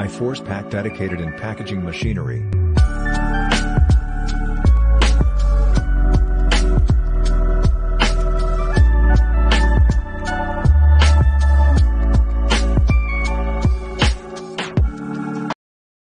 I Force Pack dedicated in packaging machinery.